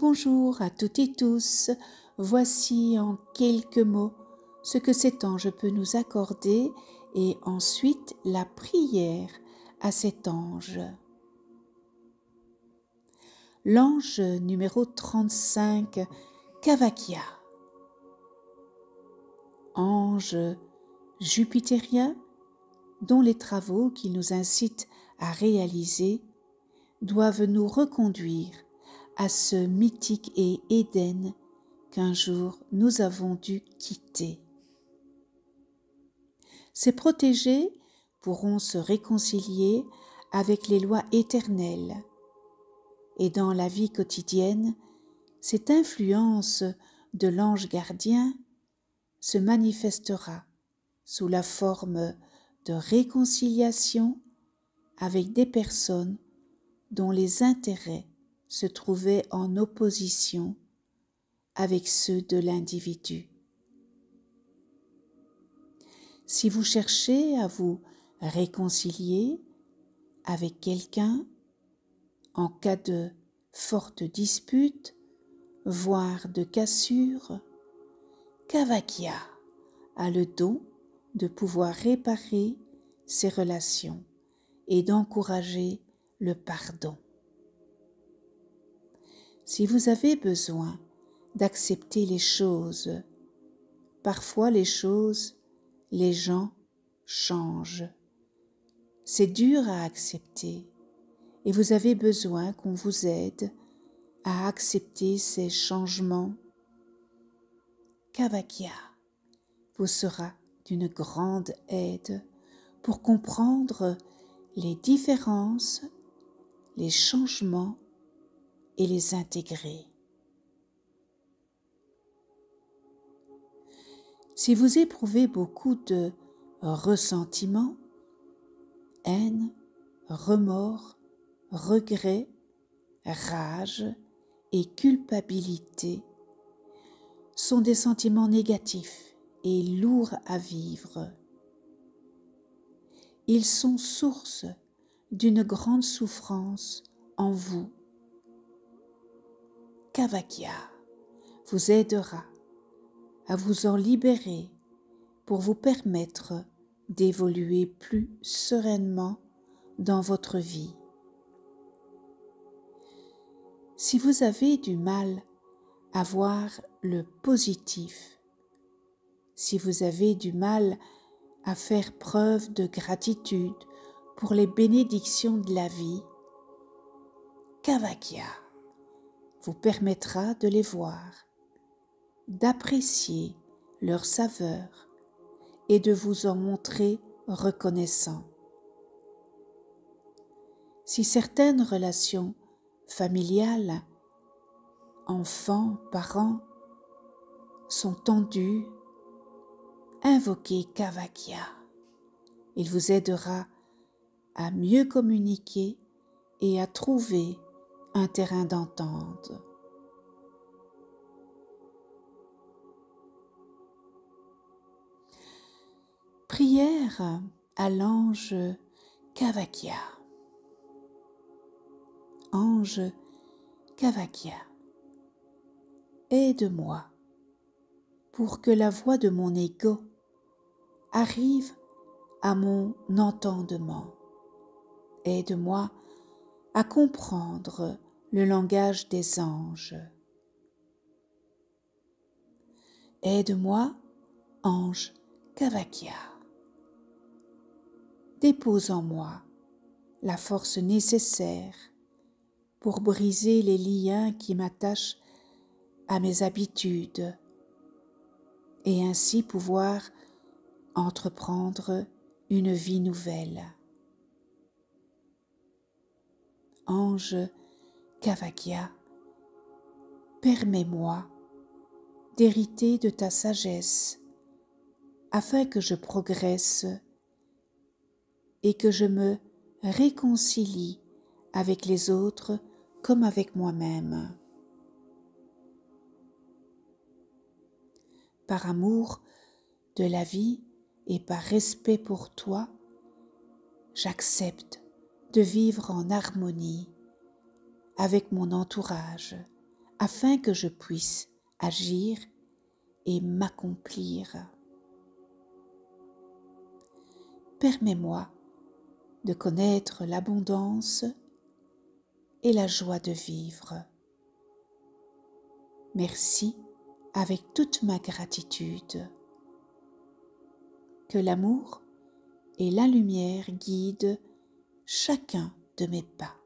Bonjour à toutes et tous. Voici en quelques mots ce que cet ange peut nous accorder et ensuite la prière à cet ange. L'ange numéro 35, Kavakia. Ange jupitérien dont les travaux qu'il nous incite à réaliser doivent nous reconduire à ce mythique et Éden qu'un jour nous avons dû quitter. Ces protégés pourront se réconcilier avec les lois éternelles et dans la vie quotidienne, cette influence de l'ange gardien se manifestera sous la forme de réconciliation avec des personnes dont les intérêts se trouvaient en opposition avec ceux de l'individu. Si vous cherchez à vous réconcilier avec quelqu'un en cas de forte dispute, voire de cassure, Kavakia a le don de pouvoir réparer ces relations et d'encourager le pardon. Si vous avez besoin d'accepter les choses, parfois les choses, les gens changent. C'est dur à accepter et vous avez besoin qu'on vous aide à accepter ces changements. Kavakia vous sera d'une grande aide pour comprendre les différences, les changements et les intégrer. Si vous éprouvez beaucoup de ressentiment, haine, remords, regret, rage et culpabilité, sont des sentiments négatifs et lourds à vivre. Ils sont source d'une grande souffrance en vous Kavakia vous aidera à vous en libérer pour vous permettre d'évoluer plus sereinement dans votre vie. Si vous avez du mal à voir le positif, si vous avez du mal à faire preuve de gratitude pour les bénédictions de la vie, Kavakia permettra de les voir, d'apprécier leur saveur et de vous en montrer reconnaissant. Si certaines relations familiales, enfants, parents, sont tendues, invoquez Kavakia. Il vous aidera à mieux communiquer et à trouver un terrain d'entente. Prière à l'ange Kavakia. Ange Kavakia, aide-moi pour que la voix de mon ego arrive à mon entendement. Aide-moi à comprendre le langage des anges. Aide-moi, ange Kavakia. Dépose en moi la force nécessaire pour briser les liens qui m'attachent à mes habitudes et ainsi pouvoir entreprendre une vie nouvelle. Ange Kavakia, permets-moi d'hériter de ta sagesse afin que je progresse et que je me réconcilie avec les autres comme avec moi-même. Par amour de la vie et par respect pour toi, j'accepte de vivre en harmonie avec mon entourage afin que je puisse agir et m'accomplir. Permets-moi de connaître l'abondance et la joie de vivre. Merci avec toute ma gratitude. Que l'amour et la lumière guident chacun de mes pas.